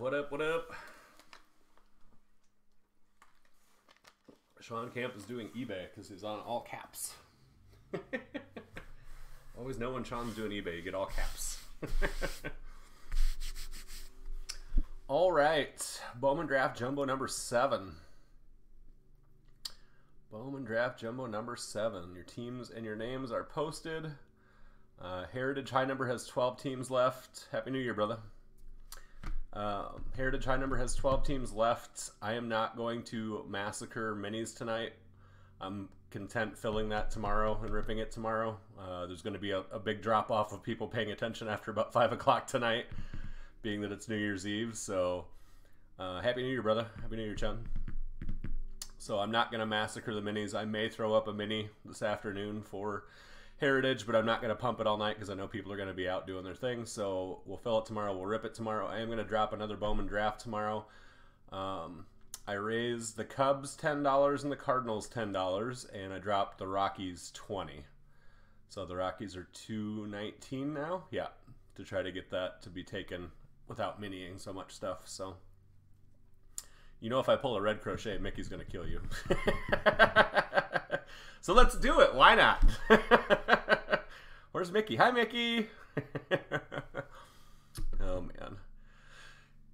what up, what up? Sean Camp is doing eBay because he's on all caps. Always know when Sean's doing eBay, you get all caps. all right, Bowman Draft Jumbo number seven. Bowman Draft Jumbo number seven. Your teams and your names are posted. Uh, Heritage High Number has 12 teams left. Happy New Year, brother. Um, Heritage High Number has 12 teams left. I am not going to massacre minis tonight. I'm content filling that tomorrow and ripping it tomorrow. Uh, there's going to be a, a big drop off of people paying attention after about 5 o'clock tonight, being that it's New Year's Eve. So, uh, Happy New Year, brother. Happy New Year, Chun. So, I'm not going to massacre the minis. I may throw up a mini this afternoon for Heritage, but I'm not going to pump it all night because I know people are going to be out doing their thing. So we'll fill it tomorrow. We'll rip it tomorrow. I am going to drop another Bowman draft tomorrow. Um, I raised the Cubs ten dollars and the Cardinals ten dollars, and I dropped the Rockies twenty. So the Rockies are two nineteen now. Yeah, to try to get that to be taken without miniing so much stuff. So. You know, if I pull a red crochet, Mickey's going to kill you. so let's do it. Why not? Where's Mickey? Hi, Mickey. oh, man.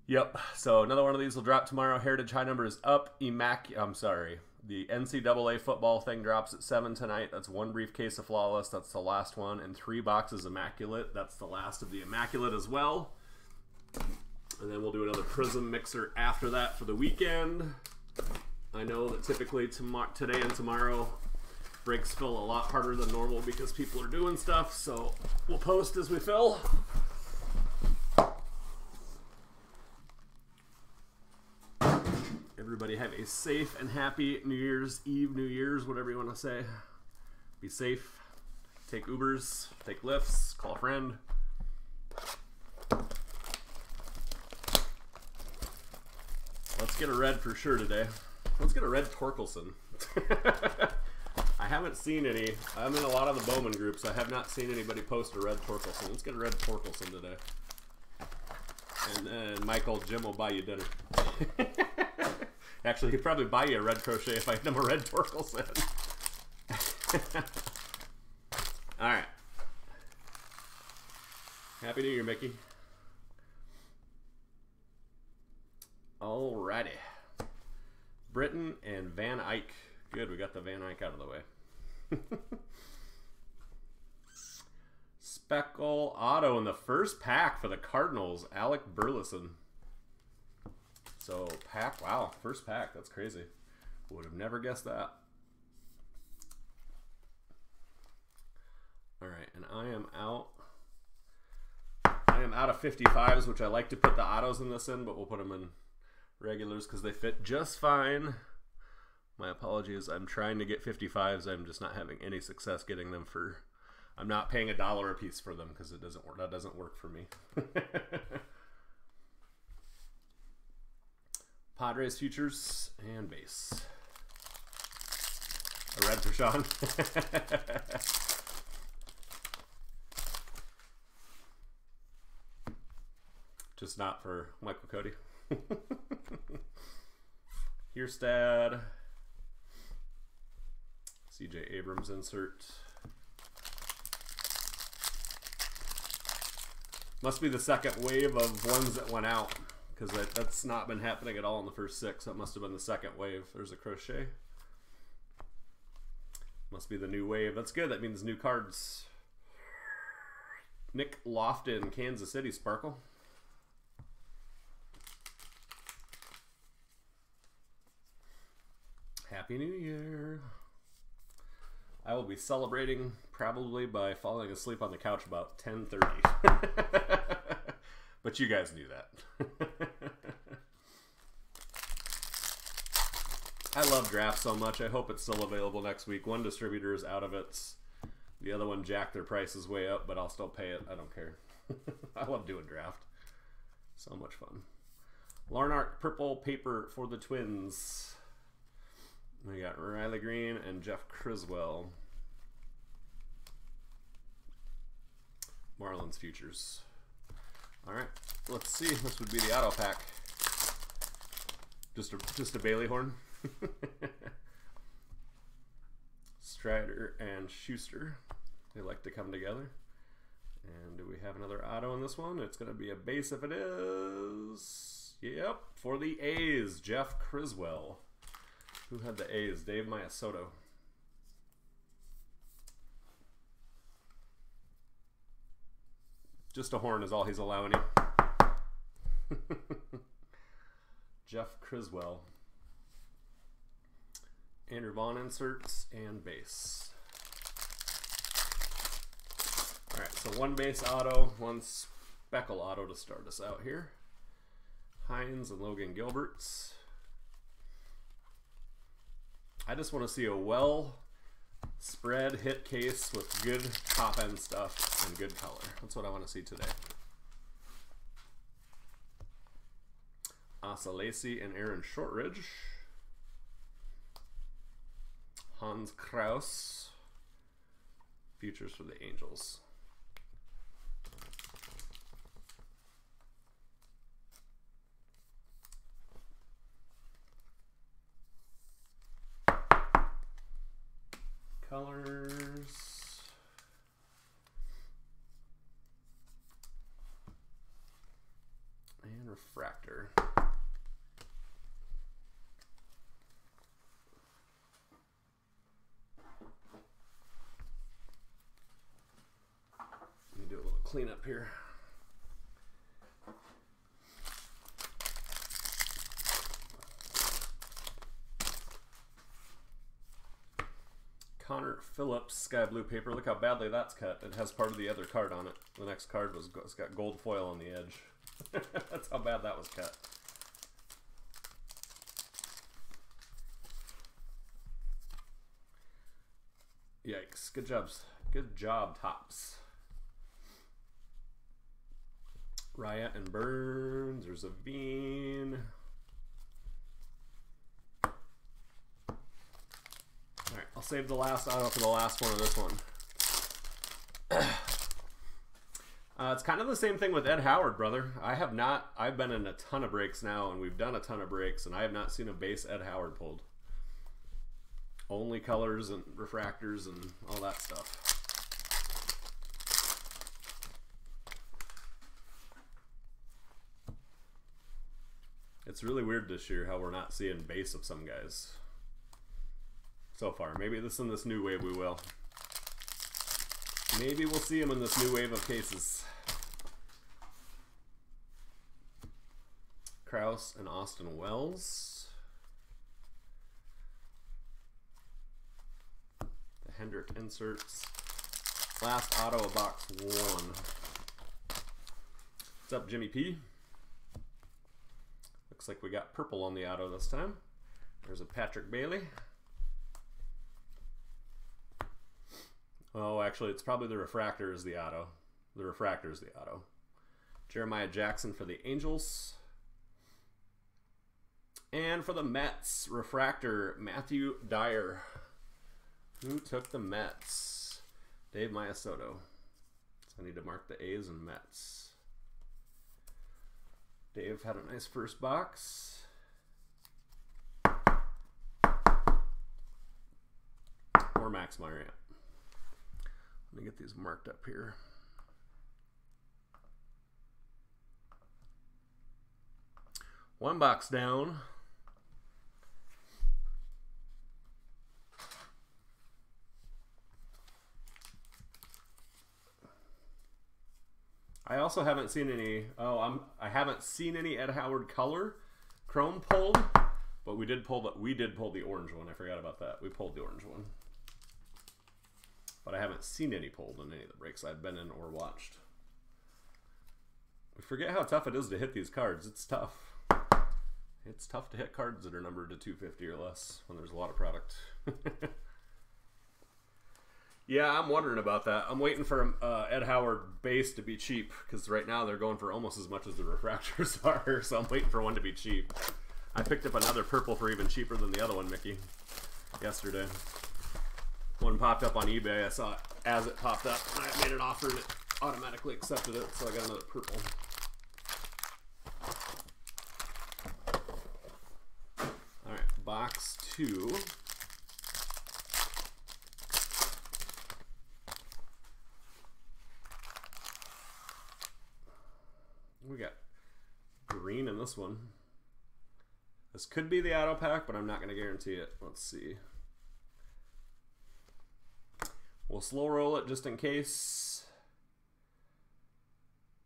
Yep. So another one of these will drop tomorrow. Heritage High number is up. Immac. I'm sorry. The NCAA football thing drops at 7 tonight. That's one briefcase of Flawless. That's the last one. And three boxes Immaculate. That's the last of the Immaculate as well. And then we'll do another Prism Mixer after that for the weekend. I know that typically tomorrow, today and tomorrow breaks fill a lot harder than normal because people are doing stuff. So we'll post as we fill. Everybody have a safe and happy New Year's Eve, New Year's, whatever you want to say. Be safe. Take Ubers, take lifts, call a friend. Let's get a red for sure today. Let's get a red Torkelson. I haven't seen any. I'm in a lot of the Bowman groups. I have not seen anybody post a red Torkelson. Let's get a red Torkelson today. And then Michael, Jim will buy you dinner. Actually, he'd probably buy you a red crochet if I had him a red Torkelson. All right. Happy New Year, Mickey. Alrighty. Britain and Van Eyk. Good, we got the Van Eyk out of the way. Speckle Auto in the first pack for the Cardinals, Alec Burleson. So, pack, wow, first pack, that's crazy. Would have never guessed that. Alright, and I am out. I am out of 55s, which I like to put the autos in this in, but we'll put them in regulars because they fit just fine. My apologies. I'm trying to get 55s. I'm just not having any success getting them for. I'm not paying a dollar a piece for them because it doesn't work. That doesn't work for me. Padres futures and base. A red for Sean. Just not for Michael Cody. Kjerstad. CJ Abrams insert. Must be the second wave of ones that went out because that, that's not been happening at all in the first six. That must have been the second wave. There's a crochet. Must be the new wave. That's good. That means new cards. Nick Loftin, Kansas City Sparkle. Happy New Year. I will be celebrating probably by falling asleep on the couch about 10:30. but you guys knew that. I love draft so much. I hope it's still available next week. One distributor is out of it. The other one jacked their prices way up, but I'll still pay it. I don't care. I love doing draft. So much fun. Larnach purple paper for the twins. We got Riley Greene and Jeff Criswell. Marlins futures. All right, let's see. This would be the auto pack. Just a just a Bailey horn. Strider and Shuster. They like to come together. And do we have another auto in this one? It's going to be a base if it is. Yep, for the A's, Jeff Criswell. Who had the A's? Dave Mayasoto. Just a horn is all he's allowing you. Jeff Criswell. Andrew Vaughn inserts and base. All right, so one base auto, one speckle auto to start us out here. Hines and Logan Gilberts. I just want to see a well spread hit case with good top end stuff and good color. That's what I want to see today. Asa Lacy and Aaron Shortridge. Hans Kraus. Futures for the Angels. Colors. And refractor. Let me do a little cleanup here. Phillips sky blue paper. Look how badly that's cut. It has part of the other card on it. The next card was it's got gold foil on the edge. that's how bad that was cut. Yikes. Good jobs. Good job, Topps. Riot and Burns. There's a Bean. Alright, I'll save the last auto for the last one of this one. Uh, it's kind of the same thing with Ed Howard, brother. I have not, I've been in a ton of breaks now, and we've done a ton of breaks, and I have not seen a base Ed Howard pulled. Only colors and refractors and all that stuff. It's really weird this year how we're not seeing base of some guys so far. Maybe this in this new wave we will. Maybe we'll see him in this new wave of cases. Kraus and Austin Wells. The Hendrick inserts. Last auto of box one. What's up, Jimmy P? Looks like we got purple on the auto this time. There's a Patrick Bailey. Oh, actually, it's probably the refractor is the auto. The refractor is the auto. Jeremiah Jackson for the Angels. And for the Mets, refractor, Matthew Dyer. Who took the Mets? Dave Mayasoto. So I need to mark the A's and Mets. Dave had a nice first box. Or Max Meyer. Let me get these marked up here. One box down. I also haven't seen any. Oh, I'm. I haven't seen any Ed Howard color chrome pulled, but we did pull the. We did pull the orange one. I forgot about that. We pulled the orange one, but I haven't seen any pulled in any of the breaks I've been in or watched. We forget how tough it is to hit these cards. It's tough. It's tough to hit cards that are numbered to 250 or less when there's a lot of product. Yeah, I'm wondering about that. I'm waiting for uh, Ed Howard base to be cheap because right now they're going for almost as much as the refractors are. So I'm waiting for one to be cheap. I picked up another purple for even cheaper than the other one, Mickey, yesterday. One popped up on eBay. I saw it as it popped up, and I made an offer, and it automatically accepted it, so I got another purple. All right, box two. We got green in this one. This could be the auto pack, but I'm not going to guarantee it. Let's see. We'll slow roll it just in case.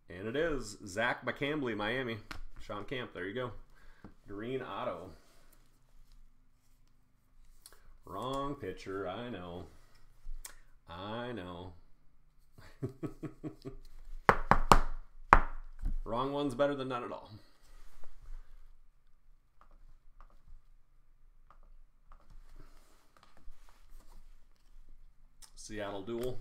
And it is Zach McCambley, Miami. Sean Camp, there you go. Green auto. Wrong pitcher, I know. I know. Wrong one's better than none at all. Seattle duel.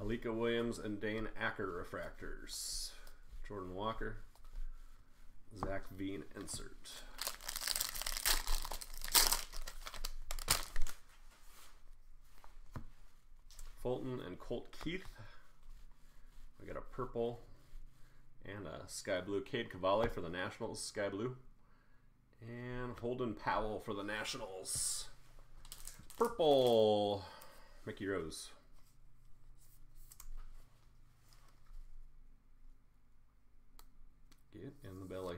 Alika Williams and Dane Acker refractors. Jordan Walker. Zac Veen insert. Fulton and Colt Keith. We got a purple and a sky blue. Cade Cavalli for the Nationals, sky blue. And Holden Powell for the Nationals. Purple, Mickey Rose. Get in the belly.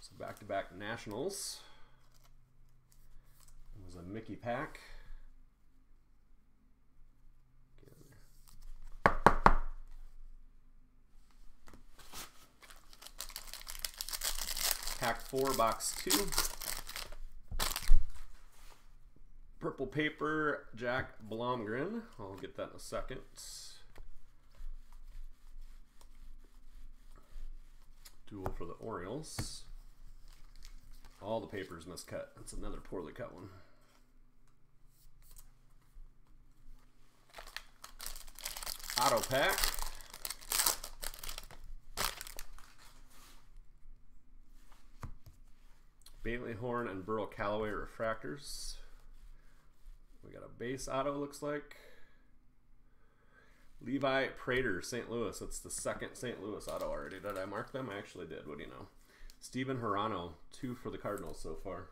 So back-to-back -back Nationals. It was a Mickey pack. 4, Box 2. Purple paper, Jack Blomgren. I'll get that in a second. Duel for the Orioles. All the papers miscut. That's another poorly cut one. Auto pack. Bailey Horn and Burl Carraway refractors. We got a base auto, looks like. Levi Prater, St. Louis. That's the second St. Louis auto already. Did I mark them? I actually did. What do you know? Steven Hirano, two for the Cardinals so far.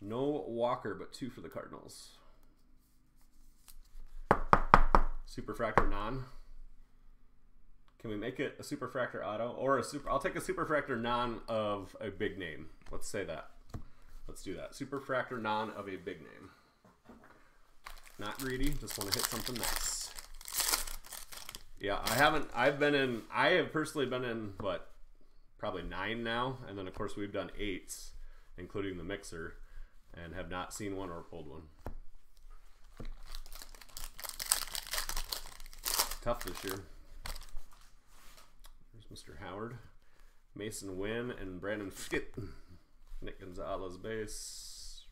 No Walker, but two for the Cardinals. Superfractor non. Can we make it a Superfractor auto or a super? I'll take a Superfractor non of a big name. Let's say that. Let's do that. Superfractor non of a big name. Not greedy. Just want to hit something nice. Yeah, I haven't. I've been in. I have personally been in what, probably nine now, and then of course we've done eights, including the mixer, and have not seen one or pulled one. Tough this year. Mr. Howard, Masyn Winn, and Brandon Fitt. Nick Gonzales base.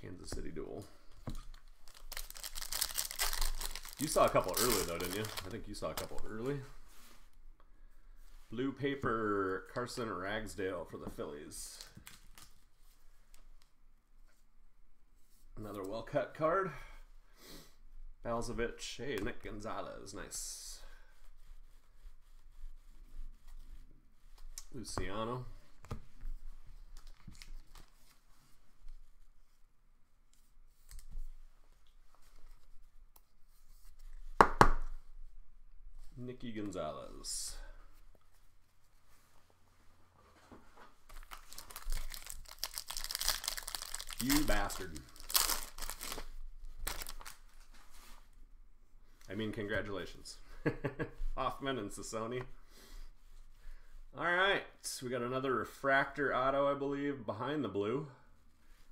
Kansas City duel. You saw a couple early though, didn't you? I think you saw a couple early. Blue paper Carson Ragsdale for the Phillies. Another well cut card. Balzovich. Hey, Nick Gonzales. Nice. Luciano. Nicky Gonzales. You bastard. I mean, congratulations. Hoffman and Sassoni. All right, we got another refractor auto, I believe, behind the blue.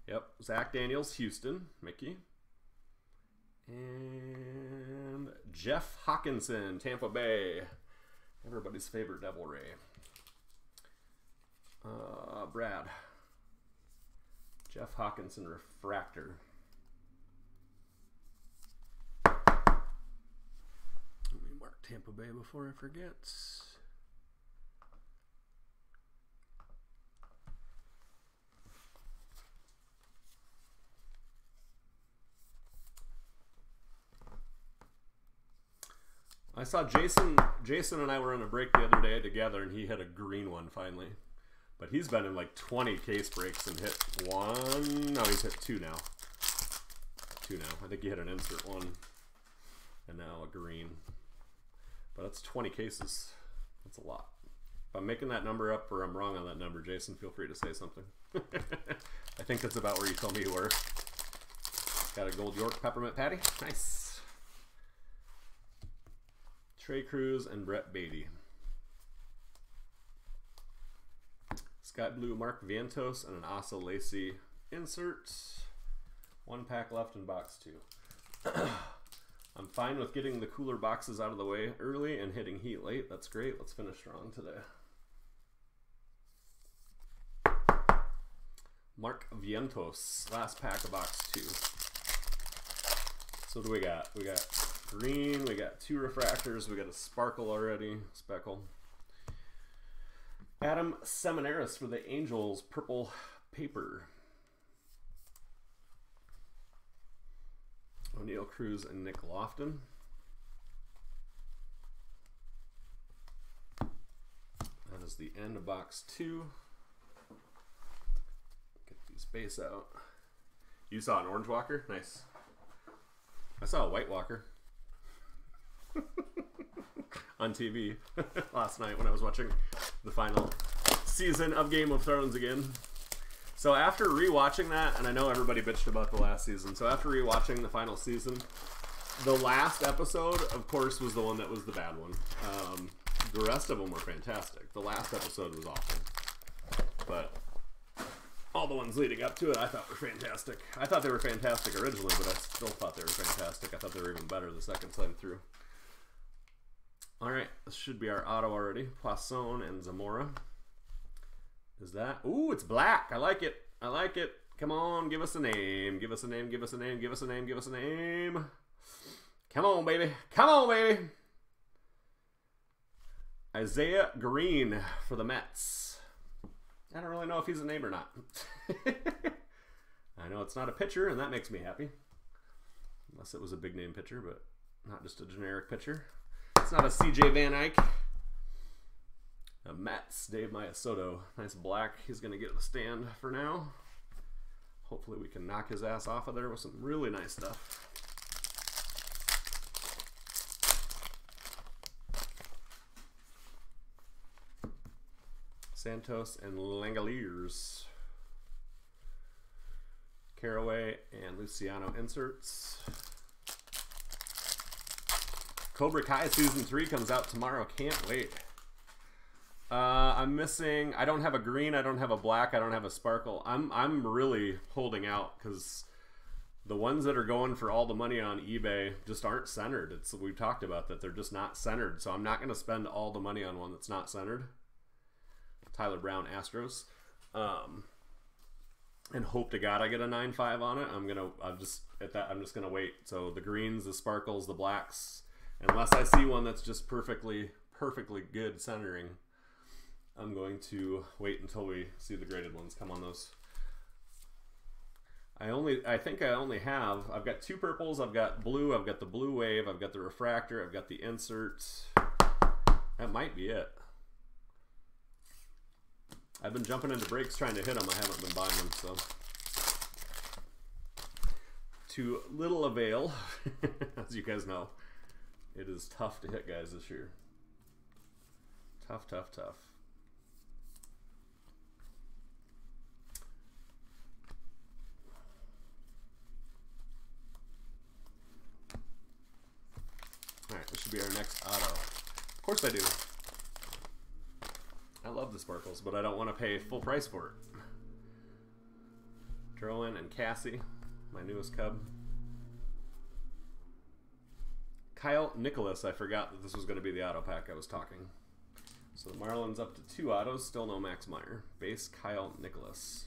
Yep, Zach Daniels, Houston, Mickey. And Jeff Hawkinson, Tampa Bay. Everybody's favorite Devil Ray. Uh, Brad. Jeff Hawkinson, Refractor. Let me mark Tampa Bay before I forget. I saw Jason. Jason and I were on a break the other day together, and he hit a green one finally. But he's been in like 20 case breaks and hit one. No, he's hit two now. Two now. I think he hit an insert one, and now a green. But that's 20 cases. That's a lot. If I'm making that number up or I'm wrong on that number, Jason, feel free to say something. I think that's about where you told me you were. Got a Gold York Peppermint Patty. Nice. Trey Cruz and Brett Beatty. Sky Blue Mark Vientos and an Asa Lacy insert. One pack left in box two. I'm fine with getting the cooler boxes out of the way early and hitting heat late. That's great. Let's finish strong today. Mark Vientos, last pack of box two. So what do we got? We got green, we got two refractors, we got a sparkle already, speckle. Adam Seminaris for the Angels, purple paper. Oneil Cruz and Nick Loftin. That is the end of box two. Get these base out. You saw an orange walker? Nice. I saw a white walker on TV last night when I was watching the final season of Game of Thrones again. So after rewatching that, and I know everybody bitched about the last season, so after rewatching the final season, the last episode, of course, was the one that was the bad one. Um, the rest of them were fantastic. The last episode was awful, but all the ones leading up to it, I thought were fantastic. I thought they were fantastic originally, but I still thought they were fantastic. I thought they were even better the second time through. All right, this should be our auto already. Poisson and Zamora. Is that? Ooh, it's black. I like it. I like it. Come on, give us a name. Give us a name. Give us a name. Give us a name. Give us a name. Come on, baby. Come on, baby. Isaiah Greene for the Mets. I don't really know if he's a name or not. I know it's not a pitcher, and that makes me happy. Unless it was a big name pitcher, but not just a generic pitcher. It's not a CJ Van Eyk. A Mets, Dave Mayasoto. Nice black. He's going to get the stand for now. Hopefully we can knock his ass off of there with some really nice stuff. Santos and Langeliers. Carraway and Luciano inserts. Cobra Kai Season 3 comes out tomorrow. Can't wait. Uh, I'm missing. I don't have a green. I don't have a black. I don't have a sparkle. I'm I'm really holding out because the ones that are going for all the money on eBay just aren't centered. It's we've talked about that. They're just not centered. So I'm not going to spend all the money on one that's not centered. Tyler Brown Astros. Um, and hope to God I get a nine five on it. I'm gonna. I'm just at that. I'm just gonna wait. So the greens, the sparkles, the blacks. Unless I see one that's just perfectly perfectly good centering I'm going to wait until we see the graded ones come on those. I only, I think I only have, I've got two purples, I've got blue, I've got the blue wave, I've got the refractor, I've got the inserts. That might be it. I've been jumping into breaks trying to hit them, I haven't been buying them, so. To little avail, as you guys know. It is tough to hit guys this year. Tough, tough, tough. Alright, this should be our next auto. Of course I do. I love the sparkles, but I don't want to pay full price for it. Drowan and Cassie, my newest cub. Kyle Nicolas, I forgot that this was going to be the auto pack I was talking. So the Marlins up to two autos, still no Max Meyer. Base Kyle Nicolas.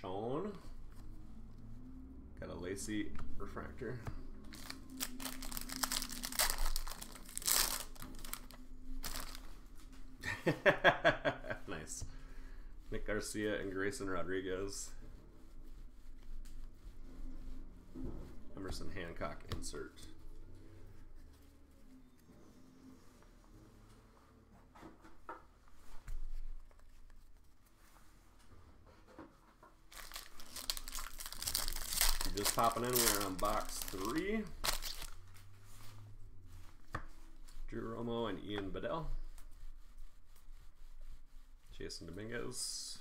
Sean. Got a lacy refractor. Nick Garcia and Grayson Rodriguez. Emerson Hancock insert. Just popping in, we're on box three. Drew Romo and Ian Bedell. Jasson Dominguez.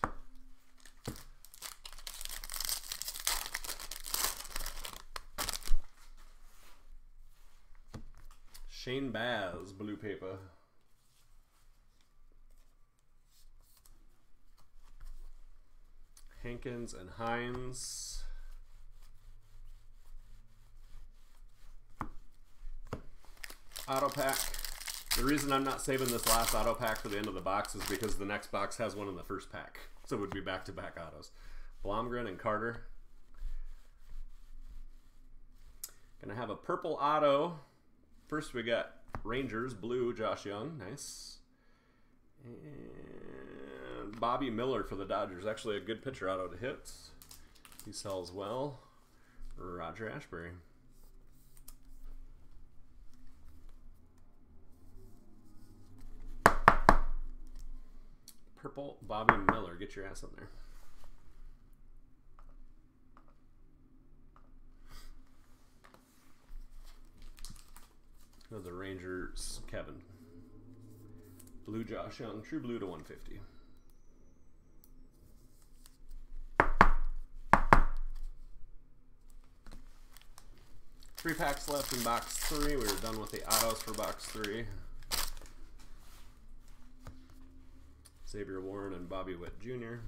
Shane Baz, blue paper. Hankins and Hines. Auto pack. The reason I'm not saving this last auto pack for the end of the box is because the next box has one in the first pack. So it would be back-to-back -back autos. Blomgren and Carter. Gonna have a purple auto. First we got Rangers, blue, Josh Jung. Nice. And Bobby Miller for the Dodgers. Actually a good pitcher auto to hit. He sells well. Roger Ashbury. Purple Bobby Miller. Get your ass on there. the Rangers, Kevin. Blue Josh Jung, true blue to 150. Three packs left in box three. We are done with the autos for box three. Zavier Warren and Bobby Witt Jr.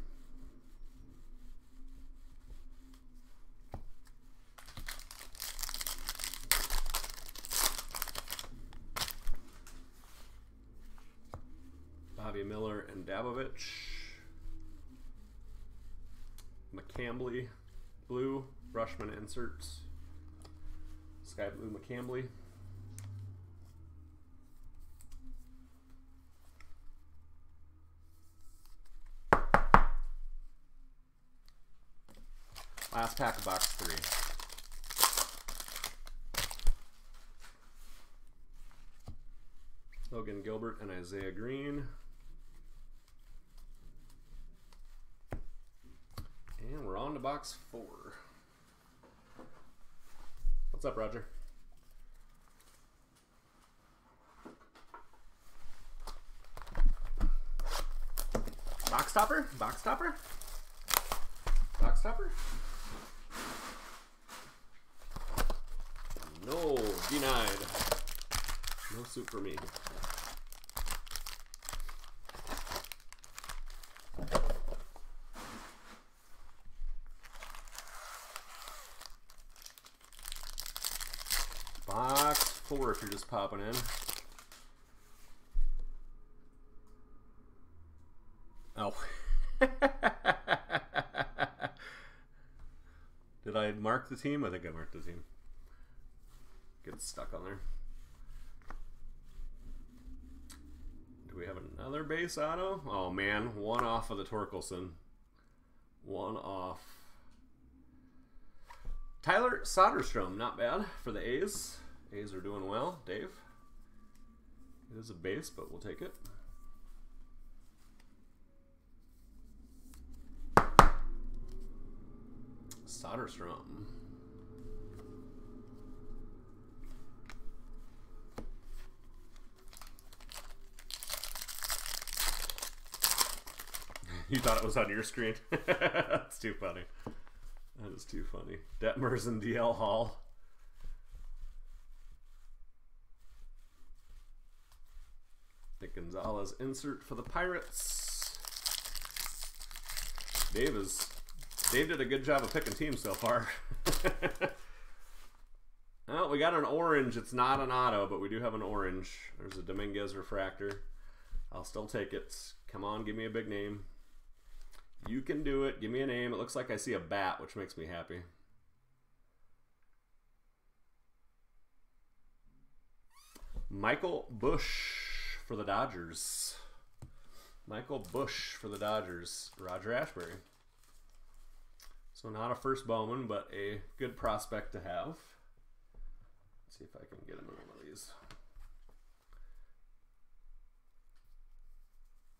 Bobby Miller and Dabovich. McCambley, blue, Rushman inserts. Sky blue McCambley. Last pack of box three. Logan Gilbert and Isaiah Greene. And we're on to box four. What's up, Roger? Box topper? Box topper? Box topper? No, denied. No soup for me. Box four if you're just popping in. Oh. Did I mark the team? I think I marked the team stuck on there. Do we have another base auto? Oh man, one off of the Torkelson. One off. Tyler Soderstrom, not bad for the A's. A's are doing well. Dave. It is a base, but we'll take it. Soderstrom. you thought it was on your screen? That's too funny. That is too funny. Detmers and DL Hall. Nick Gonzales insert for the Pirates. Dave is Dave did a good job of picking teams so far. oh, we got an orange. It's not an auto, but we do have an orange. There's a Dominguez refractor. I'll still take it. Come on, give me a big name. You can do it. Give me a name. It looks like I see a bat, which makes me happy. Michael Busch for the Dodgers. Michael Busch for the Dodgers. Roger Ashbury. So not a first Bowman, but a good prospect to have. Let's see if I can get him one of these.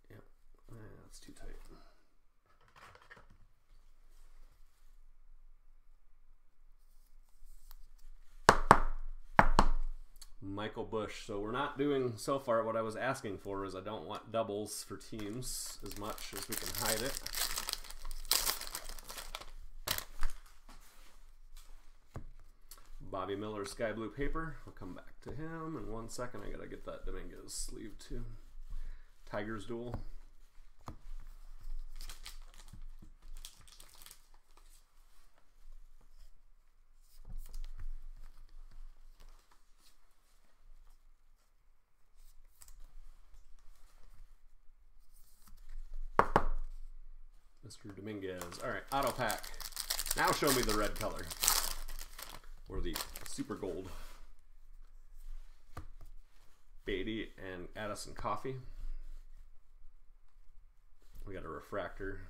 Yep, eh, that's too tight. Michael Busch. So we're not doing so far what I was asking for is I don't want doubles for teams as much as we can hide it. Bobby Miller sky blue paper. I'll come back to him in one second. I gotta get that Dominguez sleeve too. Tigers duel. Mr. Dominguez. All right, auto pack. Now show me the red color. Or the super gold. Beatty and Addison Coffee. We got a refractor.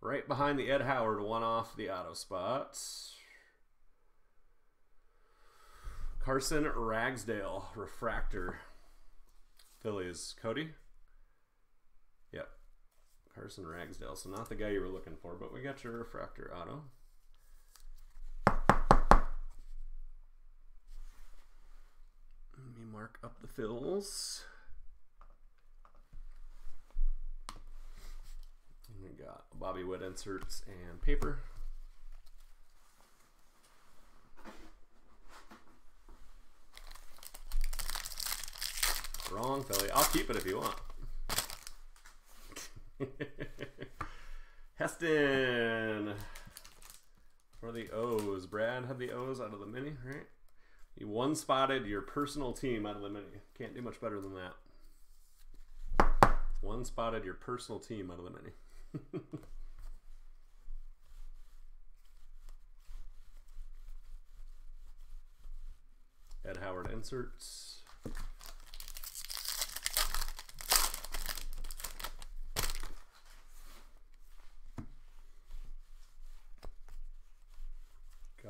Right behind the Ed Howard, one off the auto spots. Carson Ragsdale, refractor. Phillies. Cody? Carson Ragsdale. So not the guy you were looking for, but we got your refractor auto. Let me mark up the fills. And we got Bobby Wood inserts and paper. Wrong, Philly. I'll keep it if you want. Heston for the O's. Brad had the O's out of the mini, right? You one spotted your personal team out of the mini. Can't do much better than that. One spotted your personal team out of the mini. Ed Howard inserts.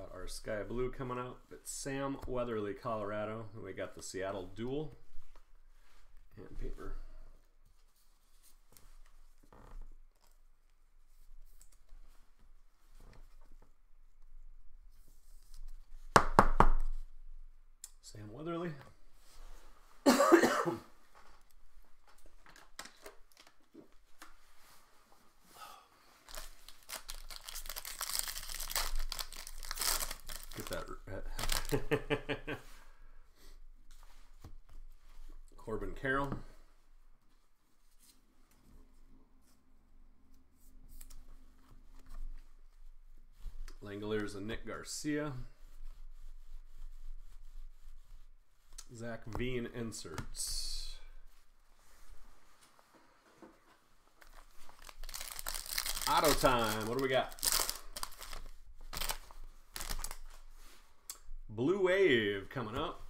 Got our sky blue coming up. It's Sam Weatherly, Colorado. We got the Seattle Duel and paper. Sam Weatherly. Get that. Corbin Carroll. Langeliers and Nick Garcia. Zac Veen inserts. Auto time. What do we got? Blue Wave coming up.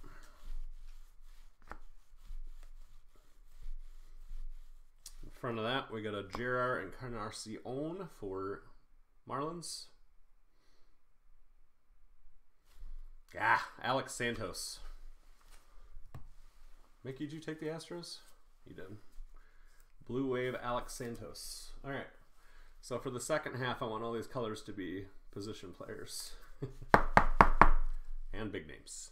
In front of that, we got a Jerar Encarnacion for Marlins. Ah, Alex Santos. Mickey, did you take the Astros? You did. Blue Wave, Alex Santos. All right. So for the second half, I want all these colors to be position players and big names.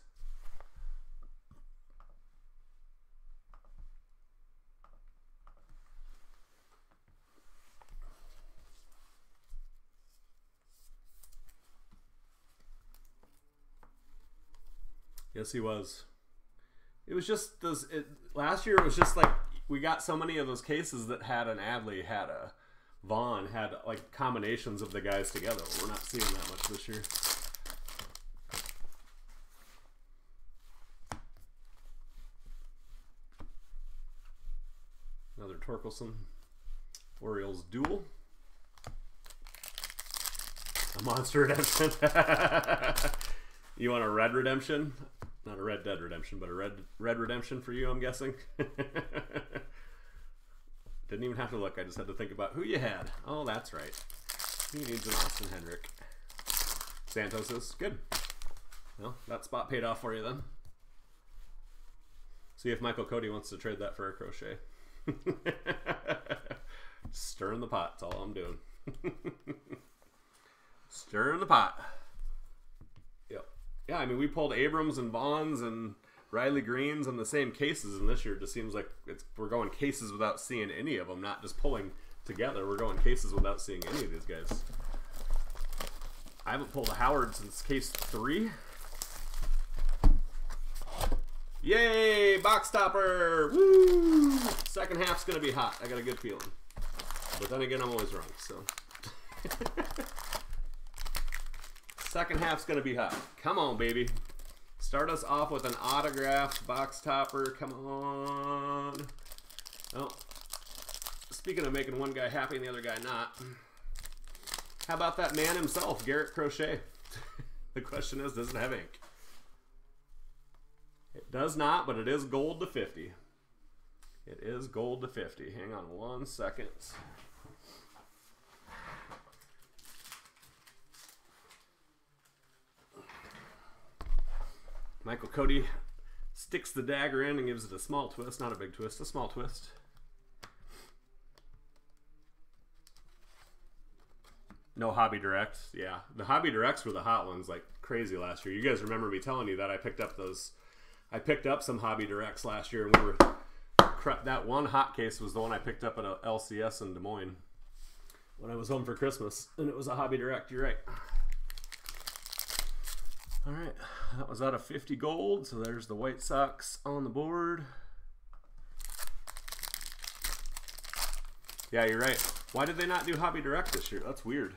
Yes, he was. It was just those. It, last year, it was just like we got so many of those cases that had an Adley, had a Vaughn, had like combinations of the guys together. We're not seeing that much this year. Another Torkelson. Orioles duel. A monster redemption. you want a red redemption? Not a Red Dead Redemption, but a Red Red Redemption for you, I'm guessing. Didn't even have to look. I just had to think about who you had. Oh, that's right. He needs an Austin Hendrick. Santos is good. Well, that spot paid off for you then. See if Michael Cody wants to trade that for a crochet. Stirring the pot, that's all I'm doing. Stirring the pot. Yeah, I mean, we pulled Abrams and Bonds and Riley Greenes on the same cases, and this year it just seems like it's we're going cases without seeing any of them, not just pulling together. We're going cases without seeing any of these guys. I haven't pulled a Howard since case three. Yay, box topper! Woo! Second half's gonna be hot. I got a good feeling. But then again, I'm always wrong, so. Second half's gonna be hot. Come on, baby. Start us off with an autograph box topper. Come on. Oh. Speaking of making one guy happy and the other guy not. How about that man himself, Garrett Crochet? the question is, does it have ink? It does not, but it is gold to 50. It is gold to 50. Hang on one second. Michael Cody sticks the dagger in and gives it a small twist, not a big twist, a small twist. No hobby directs. Yeah, the hobby directs were the hot ones, like crazy last year. You guys remember me telling you that I picked up those. I picked up some hobby directs last year, and we were that one hot case was the one I picked up at a LCS in Des Moines when I was home for Christmas, and it was a hobby direct. You're right. All right, that was out of 50 gold, so there's the White Sox on the board. Yeah, you're right. Why did they not do Hobby Direct this year? That's weird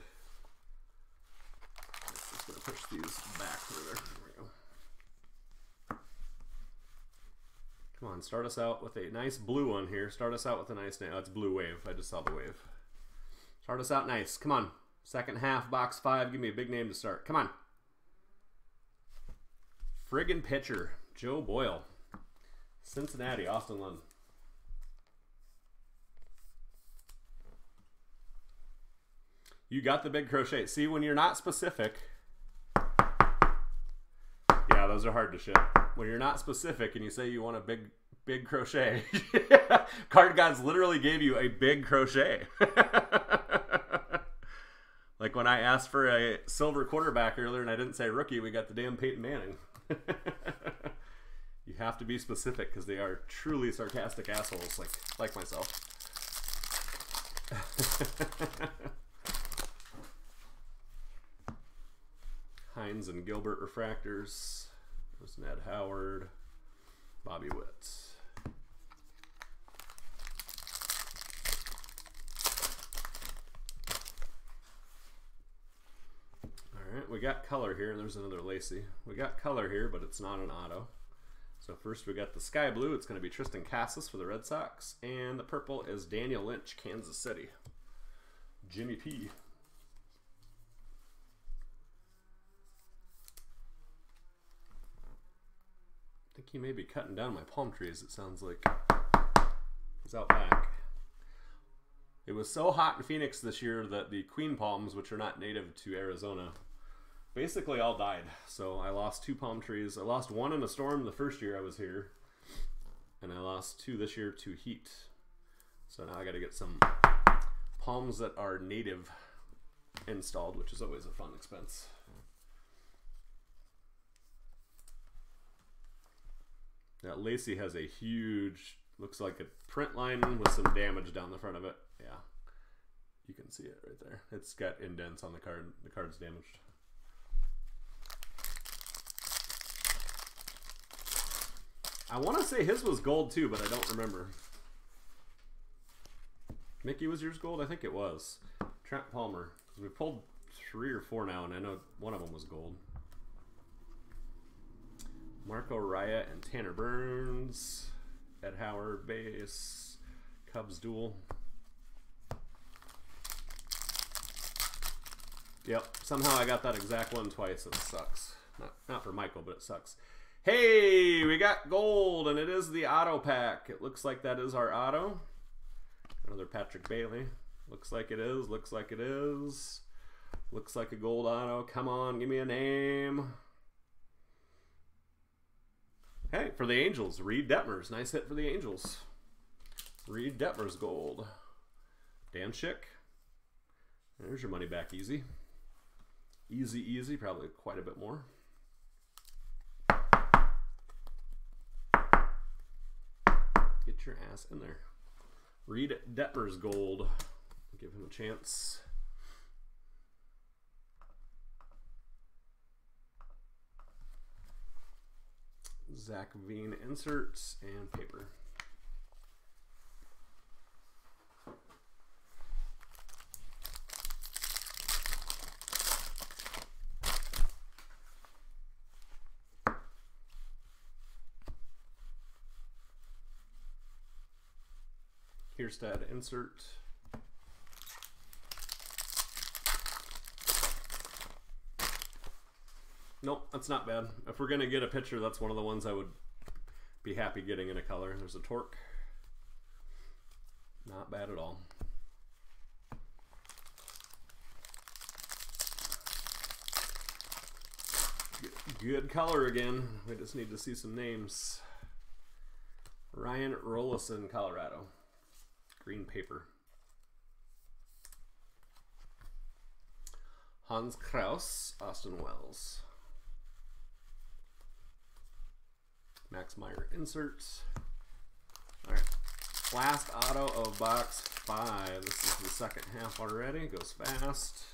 Just gonna push these back further. There we go. Come on, start us out with a nice blue one here. Start us out with a nice name. That's blue wave. I just saw the wave. Start us out nice. Come on. Second half, box five. Give me a big name to start. Come on. Friggin' pitcher. Joe Boyle. Cincinnati, Austin Lund. You got the big crochet. See, when you're not specific, yeah, those are hard to ship. When you're not specific and you say you want a big big crochet, card gods literally gave you a big crochet. like when I asked for a silver quarterback earlier and I didn't say rookie, we got the damn Peyton Manning. you have to be specific because they are truly sarcastic assholes, like like myself. Hines and Gilbert refractors. There's Ned Howard, Bobby Witt. Alright, we got color here, and there's another Lacy. We got color here, but it's not an auto. So first we got the sky blue. It's going to be Triston Casas for the Red Sox. And the purple is Daniel Lynch, Kansas City. Jimmy P. think he may be cutting down my palm trees, it sounds like. He's out back. It was so hot in Phoenix this year that the queen palms, which are not native to Arizona, basically all died. So I lost two palm trees. I lost one in a storm the first year I was here, and I lost two this year to heat. So now I got to get some palms that are native installed, which is always a fun expense. Now Lacy has a huge, looks like a print line with some damage down the front of it. Yeah, you can see it right there. It's got indents on the card. The card's damaged. I want to say his was gold too, but I don't remember. Mickey was yours gold? I think it was. Trent Palmer. We pulled three or four now, and I know one of them was gold. Marco Raya and Tanner Burns. Ed Howard base. Cubs duel. Yep, somehow I got that exact one twice. It sucks. Not, not for Michael, but it sucks. Hey, we got gold, and it is the auto pack. It looks like that is our auto. Another Patrick Bailey. Looks like it is. Looks like it is. Looks like a gold auto. Come on, give me a name. Hey, for the Angels, Reid Detmers. Nice hit for the Angels. Reid Detmers gold. Dan Schick. There's your money back easy. Easy, easy, probably quite a bit more. Your ass in there. Reid Detmers gold. Give him a chance. Zac Veen inserts and paper. Insert. Nope, that's not bad. If we're gonna get a picture, that's one of the ones I would be happy getting in a color. There's a torque. Not bad at all. Good color again. We just need to see some names. Ryan Rollison, Colorado. Green paper. Hans Crouse, Austin Wells. Max Meyer inserts. All right. Last auto of box five. This is the second half already. Goes fast.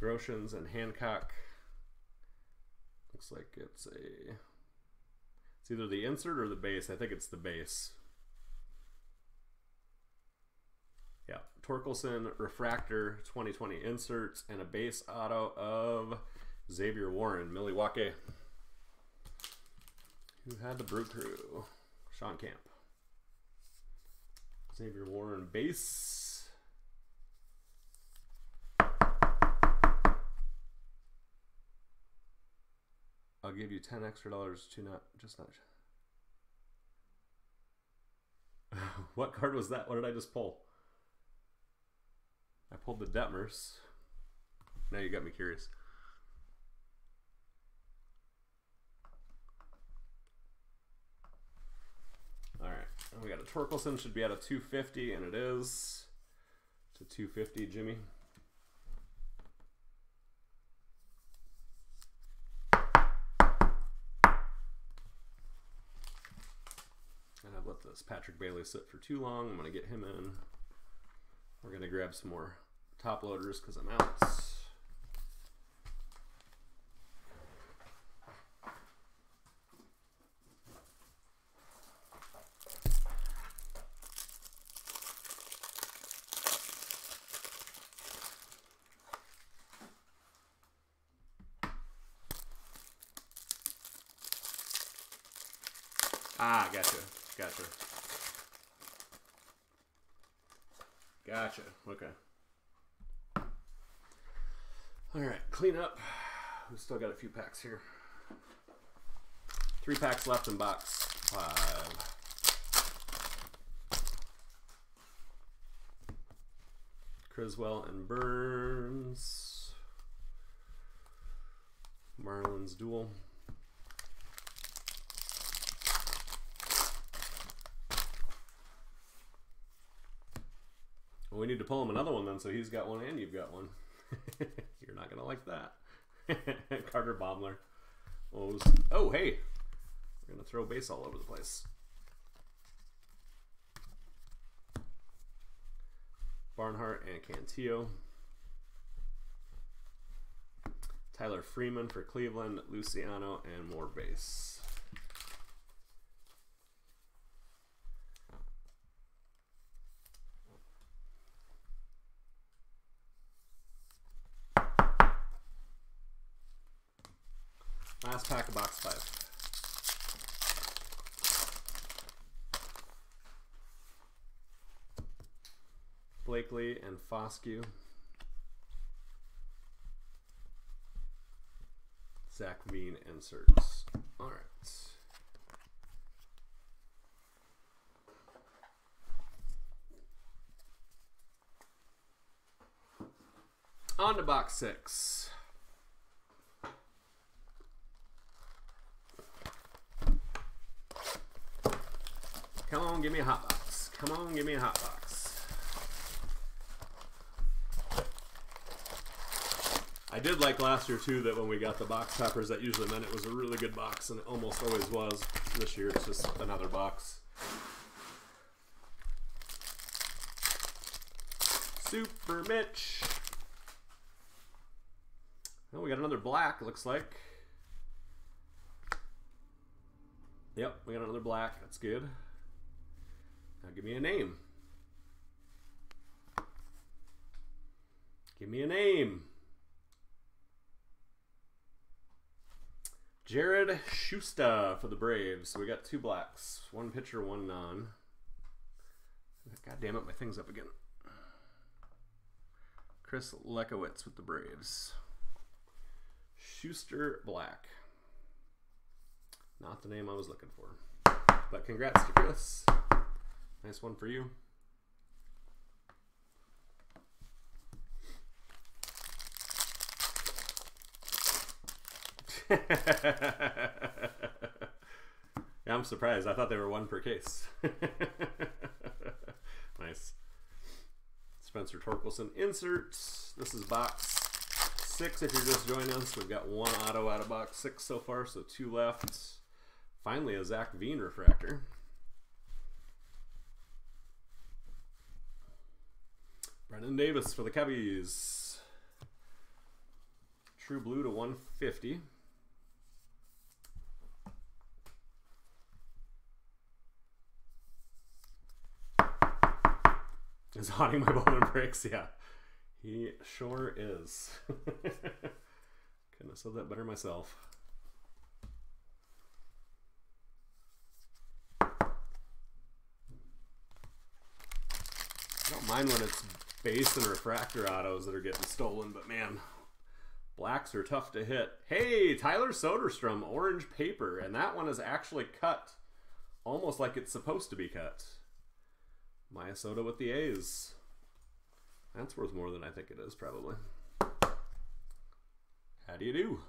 Groshans and Hancock. Looks like it's a. It's either the insert or the base. I think it's the base. Yeah, Torkelson Refractor 2020 inserts and a base auto of Zavier Warren, Milwaukee. Who had the Brew Crew? Sean Camp. Zavier Warren base. I'll give you 10 extra dollars to not just not. what card was that? What did I just pull? I pulled the Detmers. Now you got me curious. All right, we got a Torkelson should be at a 250, and it is. It's a 250, Jimmy. And I've let this Patrick Bailey sit for too long. I'm going to get him in. We're going to grab some more top loaders because I'm out. Ah, gotcha. Gotcha. Gotcha. Okay. All right, clean up. We still got a few packs here. Three packs left in box five. Criswell and Burns. Marlins duel. Well, we need to pull him another one then, so he's got one and you've got one. You're not gonna like that. Carter Baumler. Oh, oh, hey, we're gonna throw base all over the place. Barnhart and Cantillo. Tyler Freeman for Cleveland, Luciano, and more base. Last pack of box five. Blakely and Foscue. Zac Veen inserts. All right. On to box six. Come on, give me a hot box. Come on, give me a hot box. I did like last year too that when we got the box toppers, that usually meant it was a really good box, and it almost always was. This year it's just another box. Super Mitch. Oh, we got another black, looks like. Yep, we got another black. That's good. Now give me a name. Give me a name. Jared Shuster for the Braves. So we got two blacks. One pitcher, one non. God damn it, my thing's up again. Chris Lekowitz with the Braves. Schuster Black. Not the name I was looking for. But congrats to Chris. Nice one for you. yeah, I'm surprised. I thought they were one per case. nice. Spencer Torkelson inserts. This is box six if you're just joining us. We've got one auto out of box six so far, so two left. Finally, a Zac Veen refractor. Brennen Davis for the Cubbies. True Blue to 150. Is haunting my bone bricks, yeah. He sure is. Couldn't have said that better myself. I don't mind when it's base and refractor autos that are getting stolen, but man, blacks are tough to hit. Hey, Tyler Soderstrom, orange paper, and that one is actually cut almost like it's supposed to be cut. Soda with the A's. That's worth more than I think it is, probably. How do you do?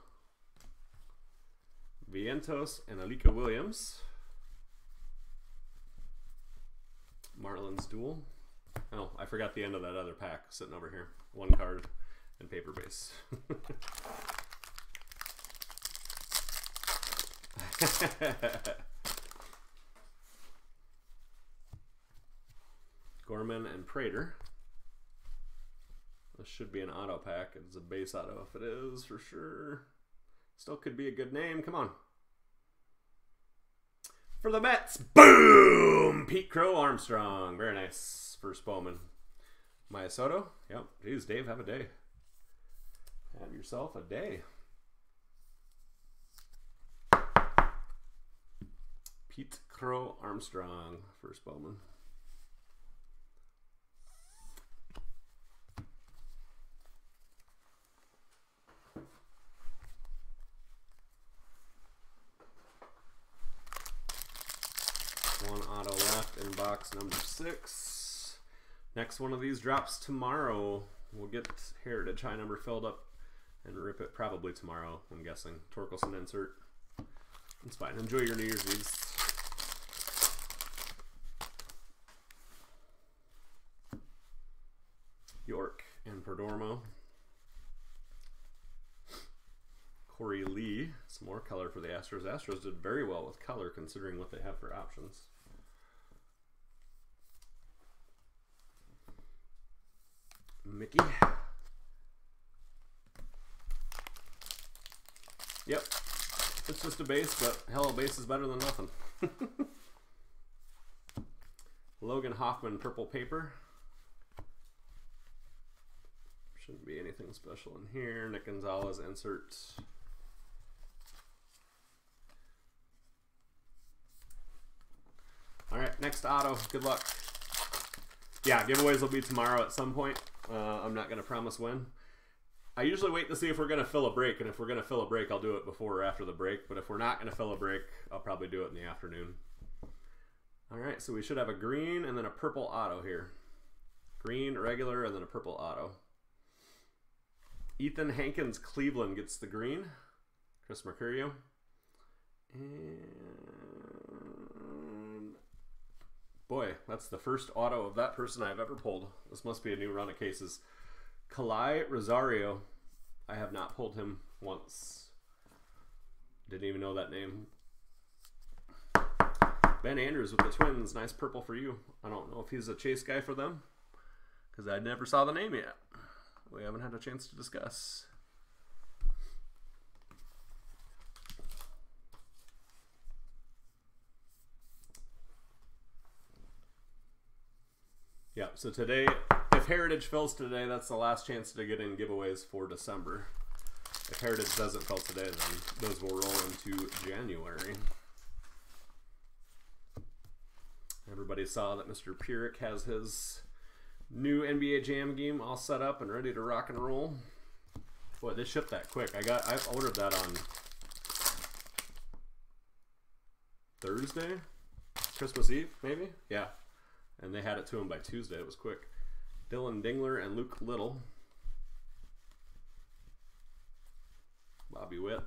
Vientos and Alika Williams. Marlins duel. Oh, I forgot the end of that other pack sitting over here. One card and paper base. Gorman and Prater. This should be an auto pack. It's a base auto if it is for sure. Still could be a good name. Come on. For the Mets, boom! Pete Crow Armstrong. Very nice. First Bowman. Maya Soto. Yep. Jeez, Dave, have a day. Have yourself a day. Pete Crow Armstrong. First Bowman. One auto left in number six. Next one of these drops tomorrow. We'll get Heritage High number filled up and rip it probably tomorrow, I'm guessing. Torkelson insert. It's fine. Enjoy your New Year's Eve. Yorke and Perdomo. Korey Lee. Some more color for the Astros. Astros did very well with color considering what they have for options. Mickey. Yep. It's just a base, but hell, a base is better than nothing. Logan Hofmann, purple paper. Shouldn't be anything special in here. Nick Gonzales, insert. All right, next auto. Good luck. Yeah, giveaways will be tomorrow at some point. Uh, I'm not going to promise when. I usually wait to see if we're going to fill a break, and if we're going to fill a break, I'll do it before or after the break. But if we're not going to fill a break, I'll probably do it in the afternoon. All right, so we should have a green and then a purple auto here. Green, regular, and then a purple auto. Ethan Hankins, Cleveland gets the green. Chris Mercurio. And boy, that's the first auto of that person I've ever pulled. This must be a new run of cases. Kala'i Rosario. I have not pulled him once. Didn't even know that name. Ben Andrews with the Twins. Nice purple for you. I don't know if he's a chase guy for them because I never saw the name yet. We haven't had a chance to discuss. So today, if Heritage fills today, that's the last chance to get in giveaways for December. If Heritage doesn't fill today, then those will roll into January. Everybody saw that Mr. Purick has his new NBA Jam game all set up and ready to rock and roll. Boy, they shipped that quick. I got I ordered that on Thursday, Christmas Eve, maybe. Yeah, and they had it to him by Tuesday. It was quick. Dillon Dingler and Luke Little. Bobby Witt.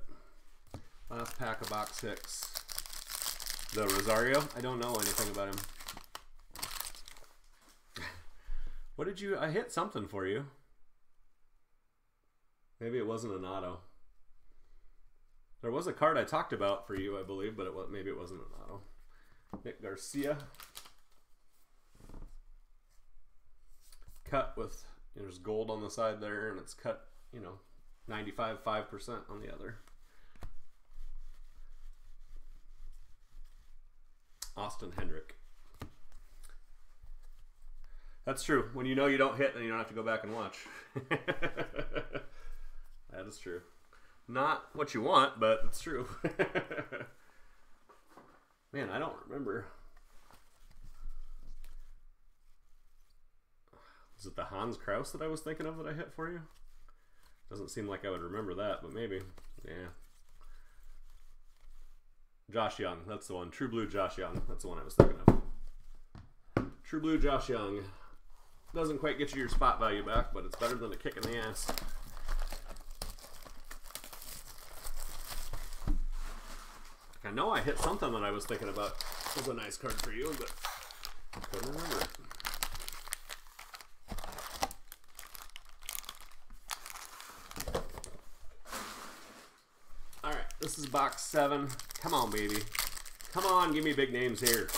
Last pack of box six. The Rosario. I don't know anything about him. what did you? I hit something for you. Maybe it wasn't an auto. There was a card I talked about for you, I believe, but it was, maybe it wasn't an auto. Nick Garcia. Cut with there's gold on the side there and it's cut you know 95 5% on the other. Austin Hendrick. That's true. When you know you don't hit then you don't have to go back and watch. That is true. Not what you want but it's true. Man I don't remember Is it the Hans Crouse that I was thinking of that I hit for you? Doesn't seem like I would remember that, but maybe. Yeah. Josh Jung, that's the one. True Blue Josh Jung, that's the one I was thinking of. True Blue Josh Jung. Doesn't quite get you your spot value back, but it's better than a kick in the ass. I know I hit something that I was thinking about. It was a nice card for you, but I couldn't remember it. This box seven. Come on, baby. Come on, give me big names here.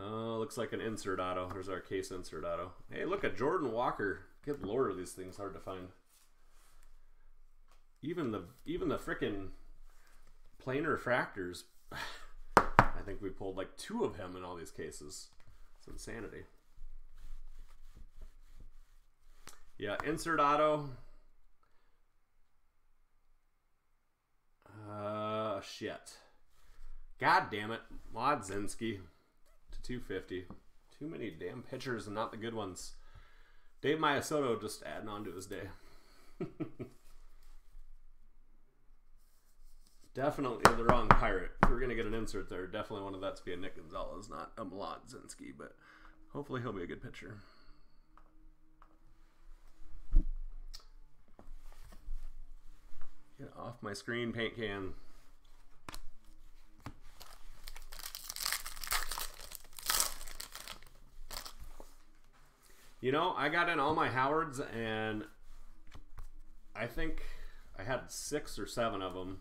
Oh, looks like an insert auto. There's our case insert auto. Hey, look at Jordan Walker. Good lord, these things hard to find. Even the even the frickin' planar refractors. I think we pulled like two of him in all these cases. It's insanity. Yeah, insert auto. Uh, shit. God damn it. Mlodzinski to 250. Too many damn pitchers and not the good ones. Dave Mayasoto just adding on to his day. definitely the wrong pirate. We're going to get an insert there, definitely wanted that to be a Nick Gonzales, not a Mlodzinski, but hopefully he'll be a good pitcher. Get off my screen, paint can. You know, I got in all my Howards and I think I had six or seven of them.